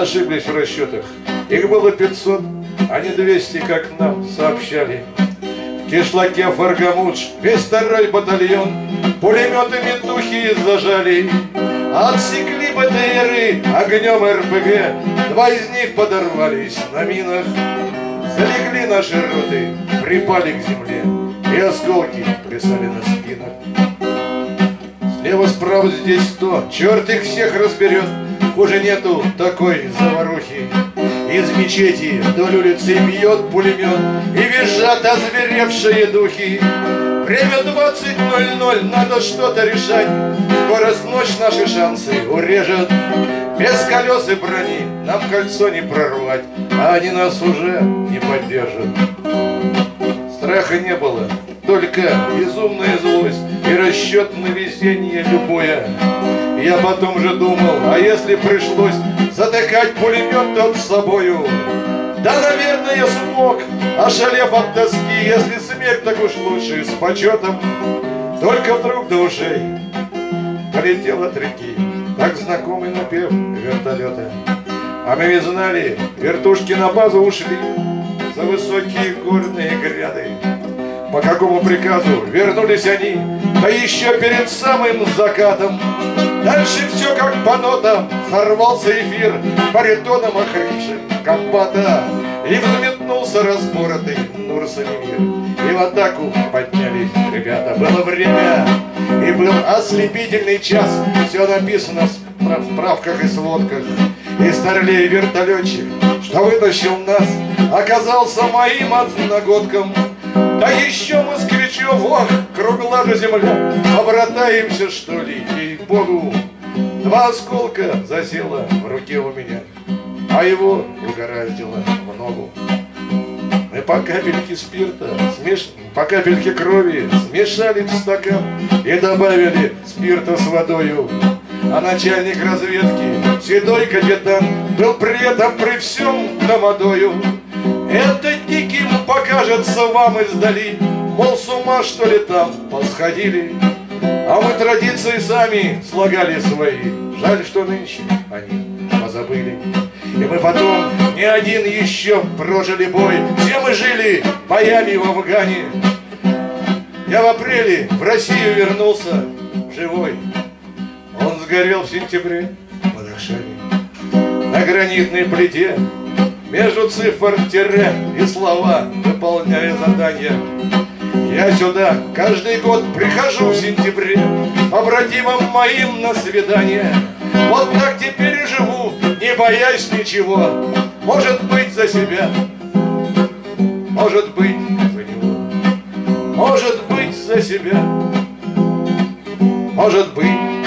ошиблись в расчетах. Их было 500, а не 200, как нам сообщали. В кишлаке Фаргамудж весь второй батальон Пулеметами духи зажали. Отсекли БТРы огнем РПГ, Два из них подорвались на минах. Залегли наши роты, припали к земле, И осколки плясали на спинах. Слева, справа, здесь сто, черт их всех разберет, Хуже нету такой заварухи. Из мечети вдоль улицы бьет пулемет И визжат озверевшие духи. Время 20.00, надо что-то решать. Скорость ночь наши шансы урежет. Без колес и брони нам кольцо не прорвать, А они нас уже не поддержат. Страха не было, только безумная злость И расчет на везение любое. Я потом же думал, а если пришлось Затыкать пулемет тот с собою, да, наверное, смог, ошалев от тоски, Если смерть так уж лучше, с почетом. Только вдруг до ушей полетел от реки Так знакомый напев вертолета. А мы ведь знали, вертушки на базу ушли За высокие горные гряды. По какому приказу вернулись они, Да еще перед самым закатом. Дальше все как по нотам, сорвался эфир Баритоном охрипшим комбата И взметнулся разборотый Нурсалимир И в атаку поднялись ребята. Было время, и был ослепительный час. Все написано в справках и сводках. И старлей вертолетчик, что вытащил нас Оказался моим одногодком да еще москвичев, ох, кругла же земля, Обратаемся, что ли, ей-богу. Два осколка засело в руке у меня, А его угораздило в ногу. Мы по капельке спирта, смеш... по капельке крови Смешали в стакан и добавили спирта с водою. А начальник разведки, седой капитан, Был при этом при всем домодою. Это диким покажется вам издали, Мол, с ума что ли там посходили. А мы традиции сами слагали свои, Жаль, что нынче они позабыли. И мы потом не один еще прожили бой, Все мы жили боями в Афгане. Я в апреле в Россию вернулся живой. Он сгорел в сентябре под Акшане. На гранитной плите между цифр тире и слова, выполняя задания. Я сюда каждый год прихожу в сентябре, Побратимам моим на свидание. Вот так теперь и живу, не боясь ничего. Может быть, за себя, может быть, за него, Может быть, за себя, может быть,